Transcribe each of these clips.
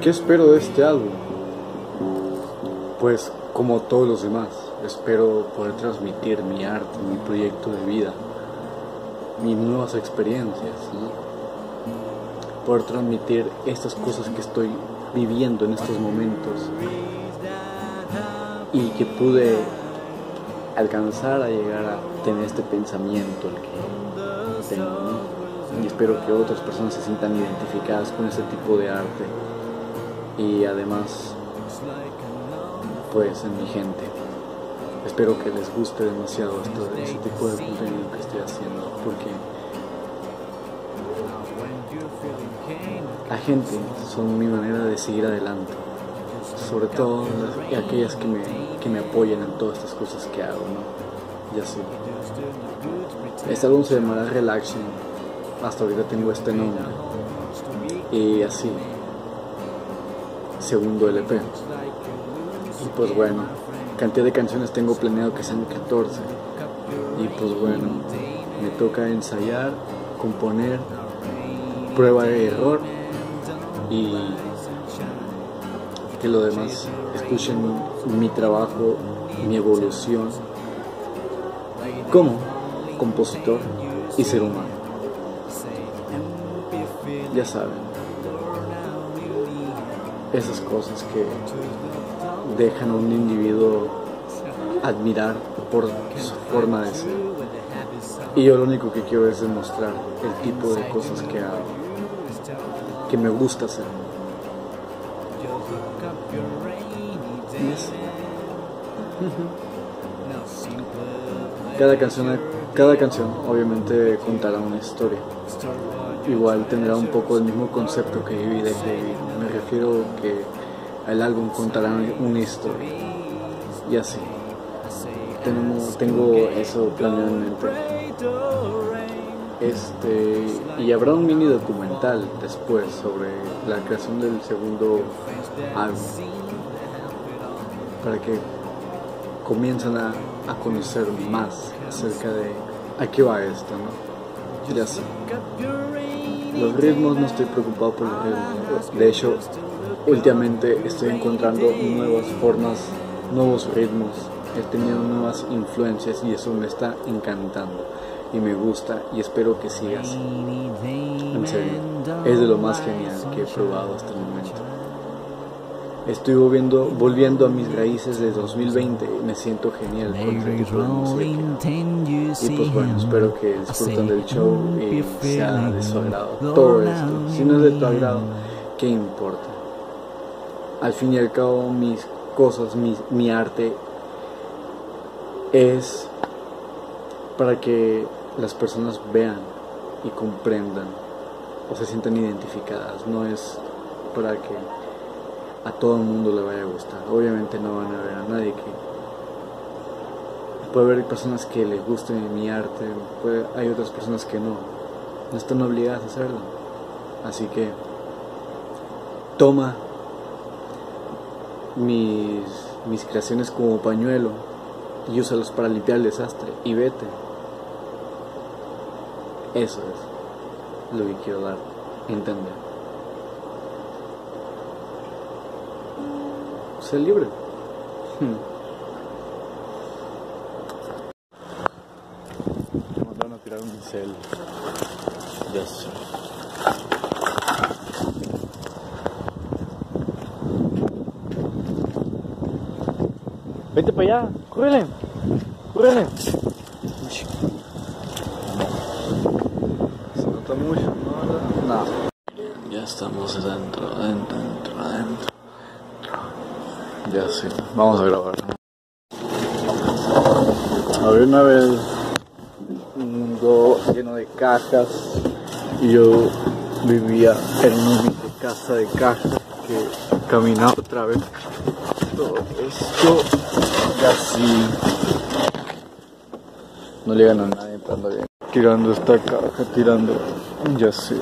¿Qué espero de este álbum? Pues como todos los demás, espero poder transmitir mi arte, mi proyecto de vida, mis nuevas experiencias, poder transmitir estas cosas que estoy viviendo en estos momentos y que pude alcanzar a llegar a tener este pensamiento el que tengo y espero que otras personas se sientan identificadas con este tipo de arte. Y además pues en mi gente. Espero que les guste demasiado este tipo de contenido que estoy haciendo porque la gente son mi manera de seguir adelante. Sobre todo aquellas que me, que me apoyan en todas estas cosas que hago ¿no? y así este álbum se llamará Relaxing hasta ahorita tengo este nombre. Y así, segundo LP. Y pues bueno, cantidad de canciones tengo planeado que sean 14. Y pues bueno, me toca ensayar, componer, prueba de error y que lo demás escuchen mi trabajo, mi evolución como compositor y ser humano ya saben, esas cosas que dejan a un individuo admirar por su forma de ser. Y yo lo único que quiero es demostrar el tipo de cosas que hago, que me gusta hacer. Cada canción, cada canción obviamente contará una historia igual tendrá un poco el mismo concepto que viví de Me refiero que el álbum contará una historia y así. Tenemos, tengo eso planeado en mente. Este, y habrá un mini documental después sobre la creación del segundo álbum para que comiencen a, a conocer más acerca de a qué va esto, ¿no? Y así. Los ritmos, no estoy preocupado por los ritmos. De hecho, últimamente estoy encontrando nuevas formas, nuevos ritmos. He tenido nuevas influencias y eso me está encantando. Y me gusta y espero que siga así. En serio, es de lo más genial que he probado hasta el momento. Estoy volviendo, volviendo a mis raíces de 2020 y me siento genial con. Y pues bueno, espero que disfruten del show y sea de su agrado. Todo esto, si no es de tu agrado, ¿qué importa? Al fin y al cabo, mis cosas, mi, mi arte es para que las personas vean y comprendan o se sientan identificadas, no es para que a todo el mundo le vaya a gustar. Obviamente no van a ver a nadie que... Puede haber personas que les guste mi arte, hay otras personas que no. No están obligadas a hacerlo. Así que toma mis, mis creaciones como pañuelo y úsalos para limpiar el desastre y vete. Eso es lo que quiero dar, entender. Sé libre. Hmm. Me mandaron a tirar un pincel. Ya sé. Vete para allá, córrele, córrele. Se nota mucho, ¿no? No. Ya estamos adentro, adentro, adentro, adentro. Ya sé, vamos a grabar. Había una vez un mundo lleno de cajas y yo vivía en una casa de cajas que caminaba otra vez. Todo esto y así. No le ganan a nadie entrando bien. Tirando esta caja tirando ya sé.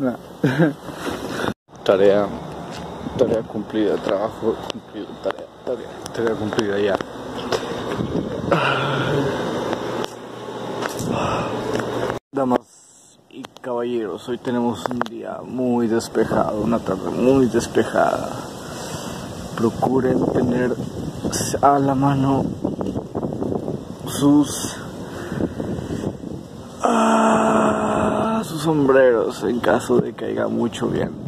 Tarea Tarea cumplida, trabajo cumplido, tarea, tarea, tarea cumplida ya. Damas y caballeros. caballeros, hoy tenemos un día muy despejado, una tarde muy despejada. Procuren tener a la mano sus ah, sus sombreros en caso de que haya mucho viento.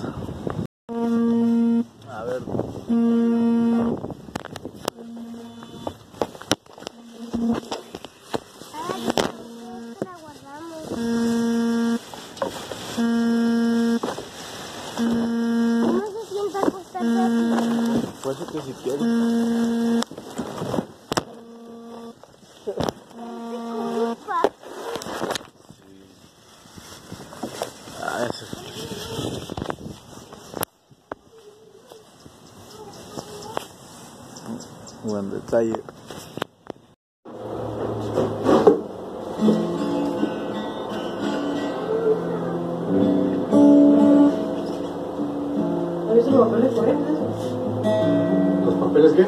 Los papeles corrientes esos? ¿Los papeles qué?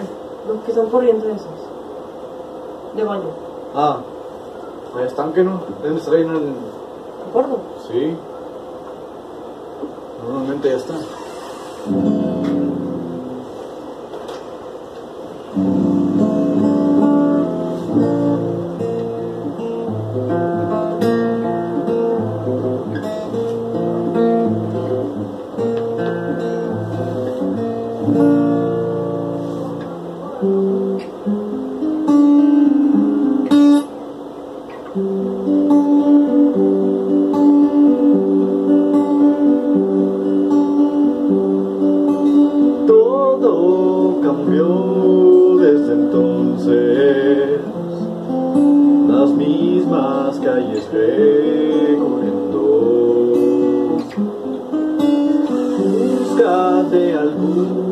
Los que son corrientes esos. De baño. Ah, ahí están que no. Deben estar ahí en el. ¿Acuerdo? Sí. Normalmente ya está. Las mismas calles recorriendo. Busca algún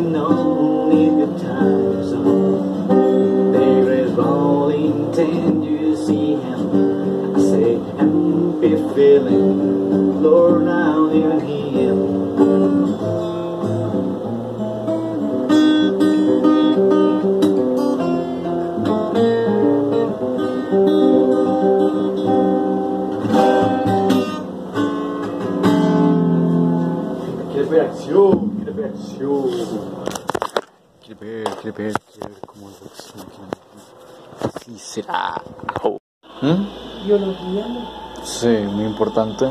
rainbows, you know, need good times. So there is rolling tin, you see him. I say, empty feeling, Lord, now you hear him. Quiere acción, quiere ver. Quiere ver, quiere ver, cómo es la Así será. Oh. ¿Mm? Biología. Sí, muy importante.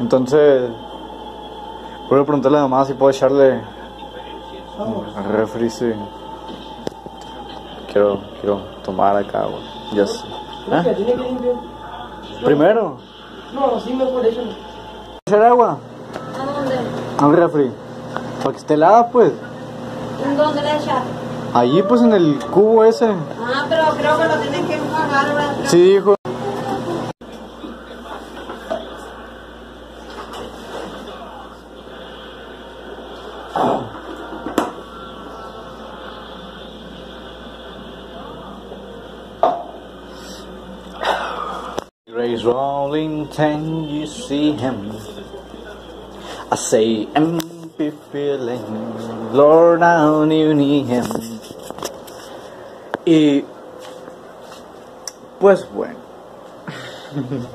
Entonces, puedo preguntarle a la mamá si puedo echarle al refri, sí. Quiero, quiero tomar acá agua. Ya sé. ¿Eh? Primero, No, sí, mejor échale. echar agua ¿A dónde? al refri. Para que esté helada, pues. ¿En dónde le echas? Allí, pues en el cubo ese. Ah, pero creo que lo tienes que enjuagar, ¿verdad? Sí, hijo. Grace rolling ten, you see him. I say empty feeling, Lord. Y pues bueno.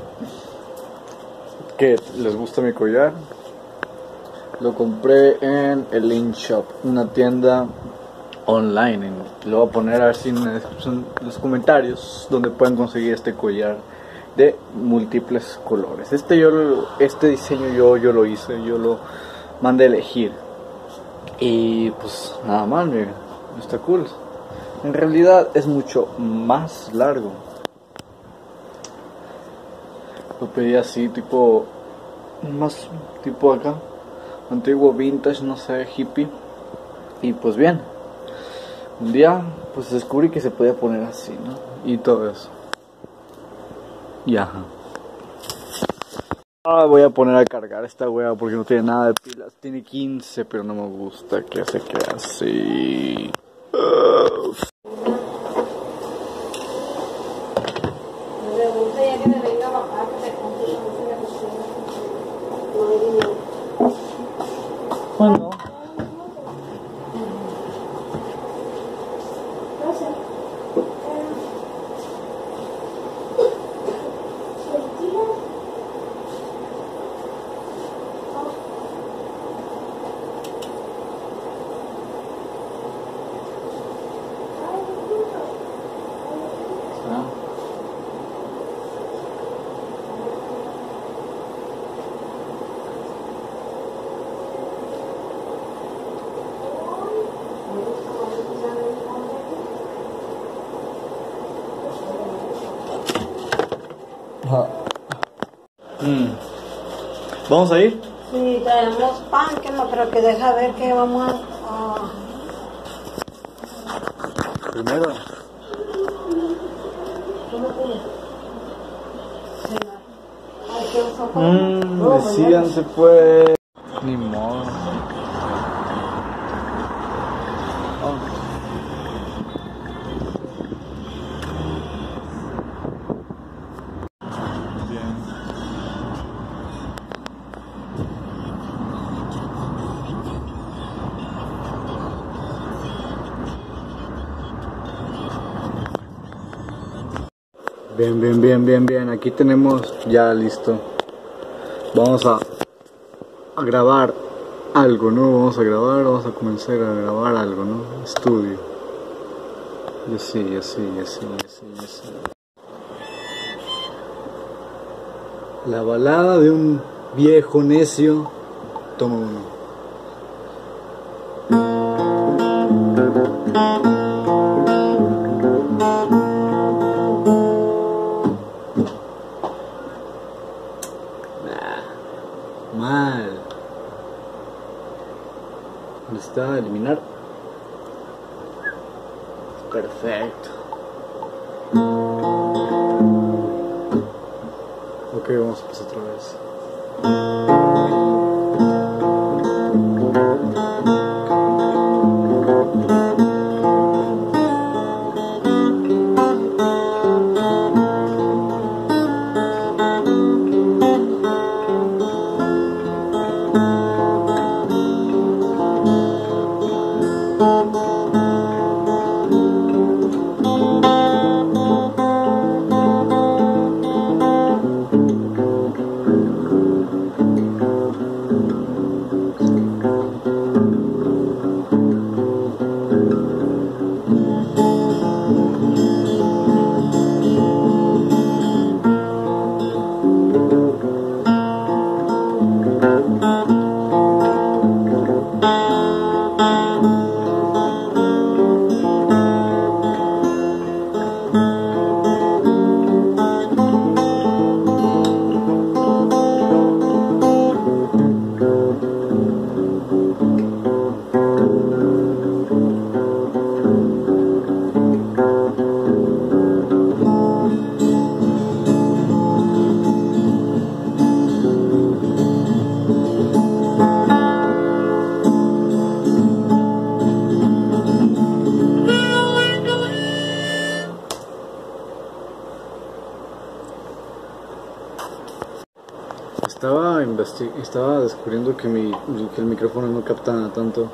¿Qué? ¿Les gusta mi collar? Lo compré en el Link Shop, una tienda online. Lo voy a poner a ver si en la descripción, en los comentarios donde pueden conseguir este collar de múltiples colores. Este yo lo- este diseño yo yo lo hice, yo lo mandé elegir. Y pues nada más, miren, está cool. En realidad es mucho más largo. Lo pedí así, tipo. Más tipo acá. antiguo vintage, no sé, hippie. Y pues bien, un día pues descubrí que se podía poner así, ¿no? Y todo eso. Y ajá. Ah, voy a poner a cargar esta wea porque no tiene nada de pilas. Tiene 15, pero no me gusta que se quede así. Me gusta ya que me venga a bajar, que te compre la música que No hay dinero. Bueno. Mm. ¿Vamos a ir? Sí, traemos pan, que no, pero que deja ver que vamos a... Primero. Mmm, decídanse pues. Ni modo. Bien, bien, bien, bien, bien. Aquí tenemos ya listo. Vamos a, grabar algo, ¿no? Vamos a grabar, vamos a comenzar a grabar algo, ¿no? Estudio. Y así, así, así, así, y así. La balada de un viejo necio. Toma uno. Está? Eliminar. Perfecto. Estaba descubriendo que, mi, que el micrófono no capta tanto,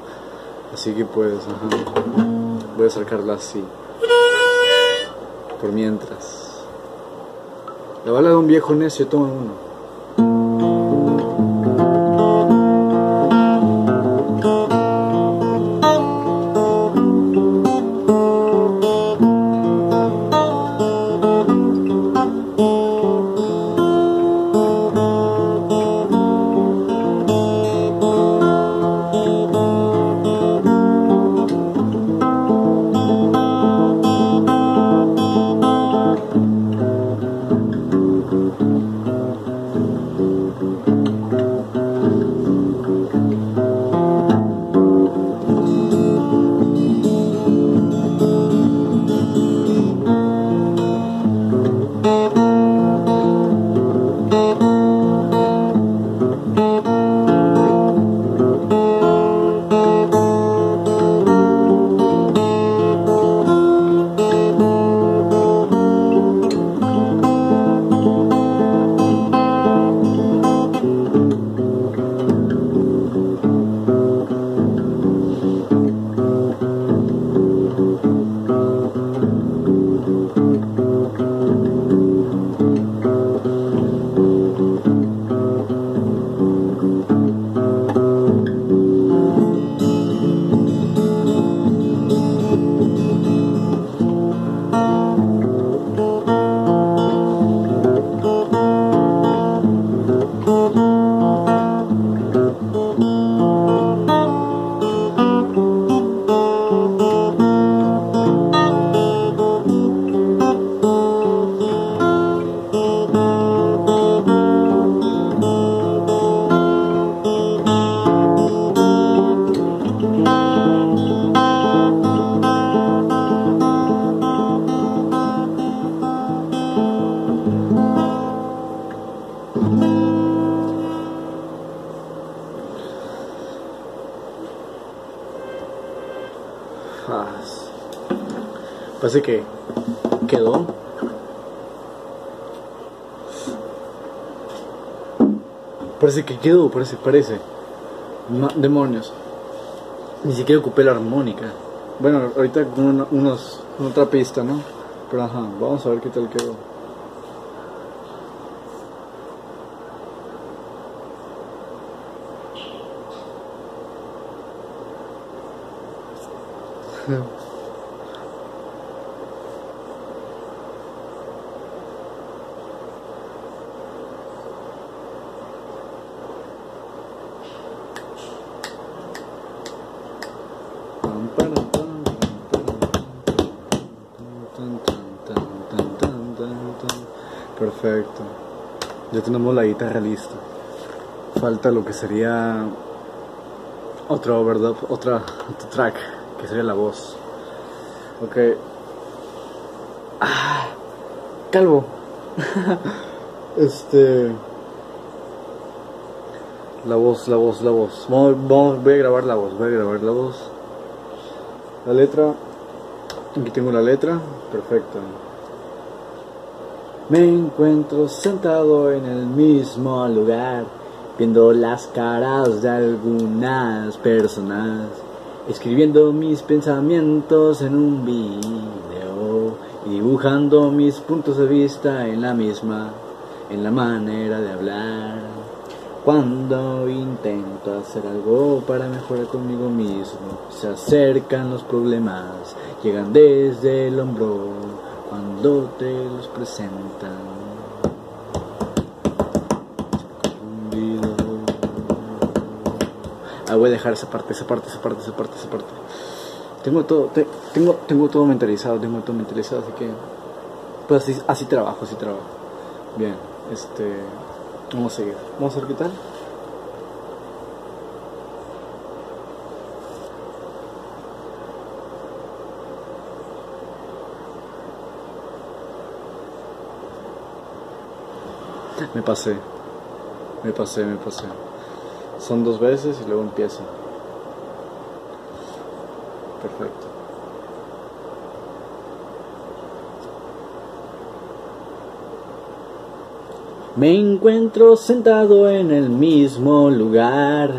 así que pues, ajá, voy a acercarla así, por mientras. La bala de un viejo necio, toma uno. Parece que quedó. Parece que quedó, parece, parece. Ma- demonios. Ni siquiera ocupé la armónica. Bueno, ahorita con una, unos, con otra pista, ¿no? Pero ajá, vamos a ver qué tal quedó. Perfecto. Ya tenemos la guitarra lista. Falta lo que sería otro overdub, otra, track, que sería la voz. Ok. Ah, calvo. este. La voz, la voz, la voz. Voy a grabar la voz, voy a grabar la voz. La letra. Aquí tengo la letra. Perfecto. Me encuentro sentado en el mismo lugar, viendo las caras de algunas personas, escribiendo mis pensamientos en un video dibujando mis puntos de vista en la misma, en la manera de hablar. Cuando intento hacer algo para mejorar conmigo mismo, se acercan los problemas, llegan desde el hombro cuando te los presentan. Ah, voy a dejar esa parte, esa parte, esa parte, esa parte, esa parte. Tengo todo, te- tengo, tengo todo mentalizado, tengo todo mentalizado, así que pues así, así trabajo, así trabajo. Bien, este, vamos a seguir. Vamos a ver qué tal. Me pasé, me pasé, me pasé. Son dos veces y luego empiezo. Perfecto. Me encuentro sentado en el mismo lugar,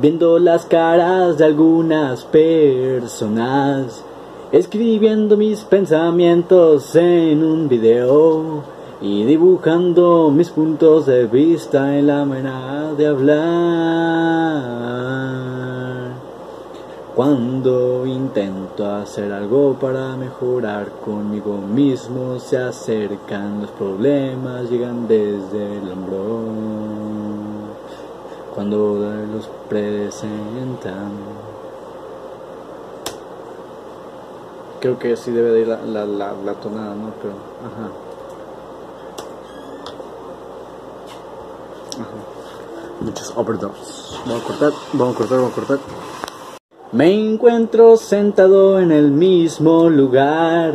viendo las caras de algunas personas, escribiendo mis pensamientos en un video y dibujando mis puntos de vista en la manera de hablar. Cuando intento hacer algo para mejorar conmigo mismo, se acercan los problemas, llegan desde el hombro. Cuando los presentan. Creo que así debe de ir la, la, la, tonada, ¿no? Pero, ajá. Ajá. Muchos overdubs. Vamos a cortar, vamos a cortar, vamos a cortar. Me encuentro sentado en el mismo lugar,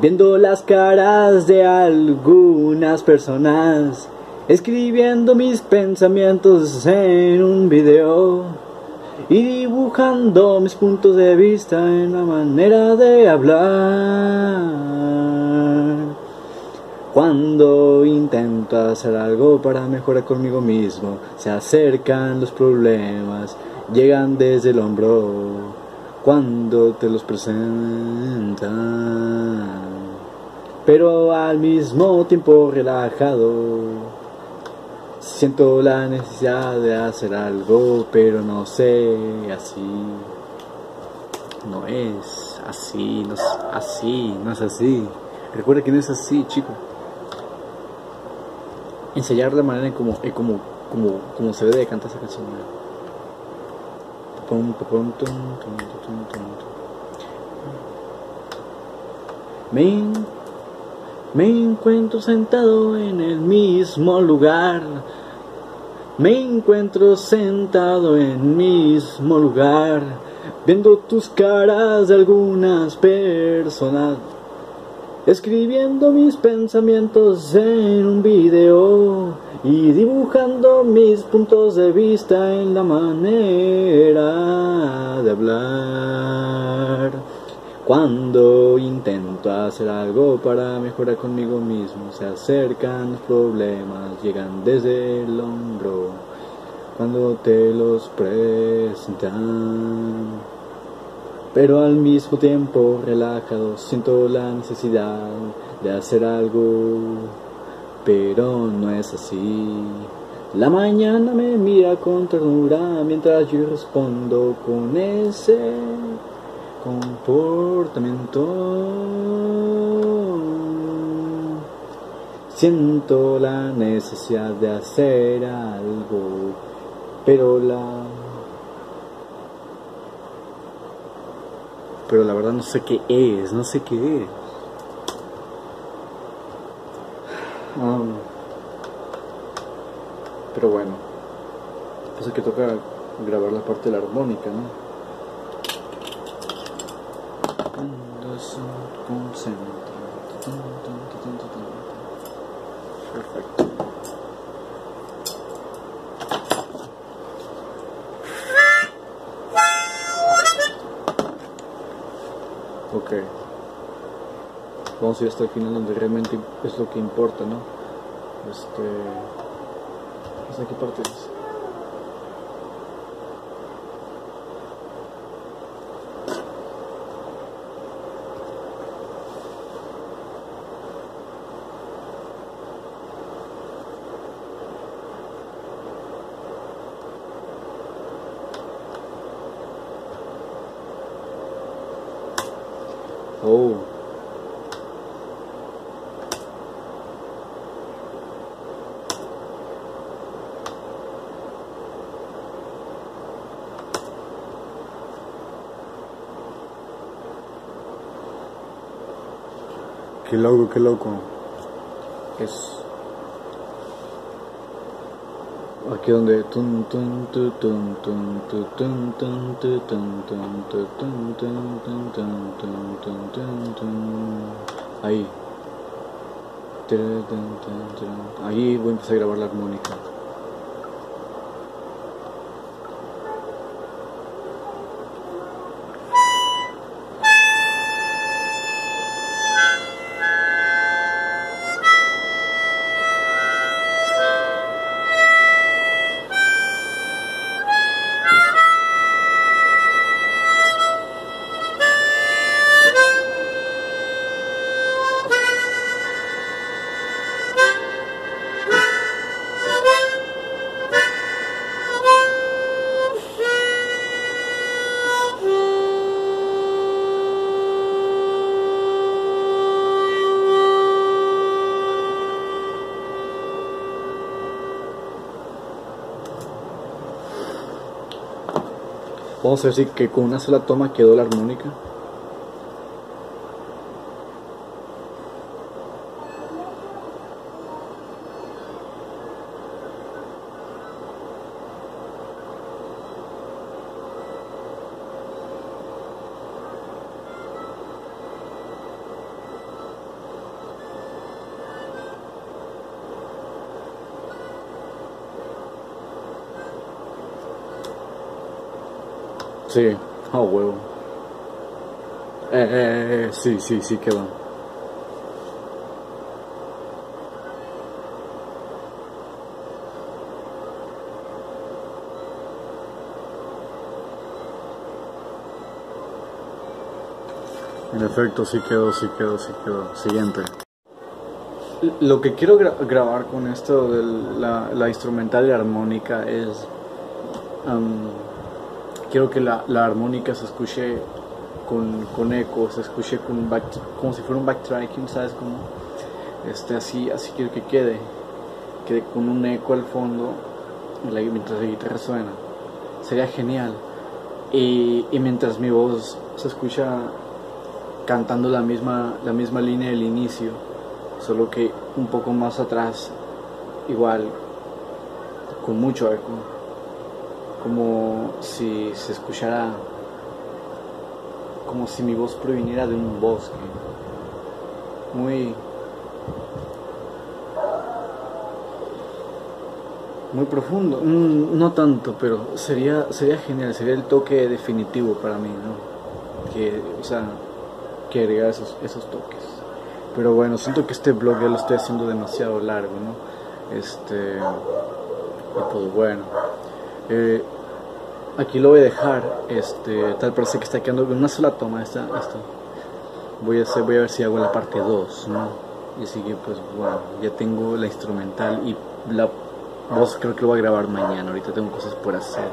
viendo las caras de algunas personas, escribiendo mis pensamientos en un video y dibujando mis puntos de vista en la manera de hablar. Cuando intento hacer algo para mejorar conmigo mismo, se acercan los problemas, llegan desde el hombro. Cuando te los presentan, pero al mismo tiempo relajado. Siento la necesidad de hacer algo, pero no sé, así. No es así, no es así, no es así. Recuerda que no es así, chico ensayar la manera en como, se debe de cantar esa canción. Me, me encuentro sentado en el mismo lugar. Me encuentro sentado en el mismo lugar, viendo tus caras de algunas personas escribiendo mis pensamientos en un video y dibujando mis puntos de vista en la manera de hablar. Cuando intento hacer algo para mejorar conmigo mismo, se acercan los problemas, llegan desde el hombro. Cuando te los presentan, pero al mismo tiempo relajado, siento la necesidad de hacer algo, pero no es así. La mañana me mira con ternura mientras yo respondo con ese comportamiento. Siento la necesidad de hacer algo, pero la pero la verdad no sé qué es, no sé qué es. Um, pero bueno, pues que toca grabar la parte de la armónica, ¿no? Perfecto. Ok. Vamos a ir hasta el final donde realmente es lo que importa, ¿no? Este. ¿Hasta qué parte? Oh. Qué loco, qué loco. Es tun tun ahí ahí voy a empezar a grabar la armónica A decir que con una sola toma quedó la armónica. Sí, a huevo. Eh, eh, eh, sí, sí, sí quedó. En efecto, sí quedó, sí quedó, sí quedó. Siguiente. Lo que quiero gra- grabar con esto de la, instrumental y armónica es... quiero que la, la armónica se escuche con, con eco, se escuche con back, como si fuera un backtracking, ¿sabes cómo? Este, así, así quiero que quede, quede con un eco al fondo mientras la guitarra suena. Sería genial. Y, y mientras mi voz se escucha cantando la misma, la misma línea del inicio, solo que un poco más atrás, igual, con mucho eco como si se escuchara, como si mi voz proviniera de un bosque, muy, muy profundo, Mm, no tanto, pero sería, sería genial, sería el toque definitivo para mí, ¿no? Que, o sea, que agregar esos, esos toques. Pero bueno, siento que este blog ya lo estoy haciendo demasiado largo, ¿no? Este. Y pues bueno. Eh, aquí lo voy a dejar. Este. Tal parece que está quedando en una sola toma esta, esto. Voy a hacer, voy a ver si hago la parte 2, ¿no? Y así que pues bueno, ya tengo la instrumental y la voz creo que lo voy a grabar mañana. Ahorita tengo cosas por hacer.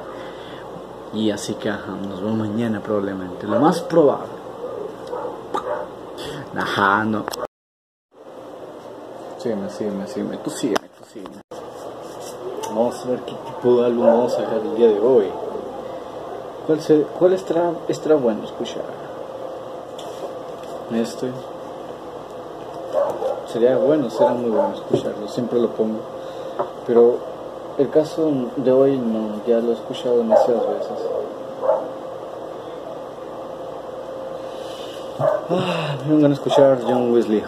Y así que ajá, nos vemos mañana probablemente. Lo más probable. Ajá, no. Sígueme, sígueme, sígueme. Tú sígueme, tú sígueme. Vamos a ver qué tipo de álbum vamos a sacar el día de hoy. ¿Cuál, se, cuál bueno escuchar? Este. Sería bueno, será muy bueno escucharlo. Siempre lo pongo. Pero el caso de hoy no, ya lo he escuchado demasiadas veces. Ah, me van a escuchar John Wesley.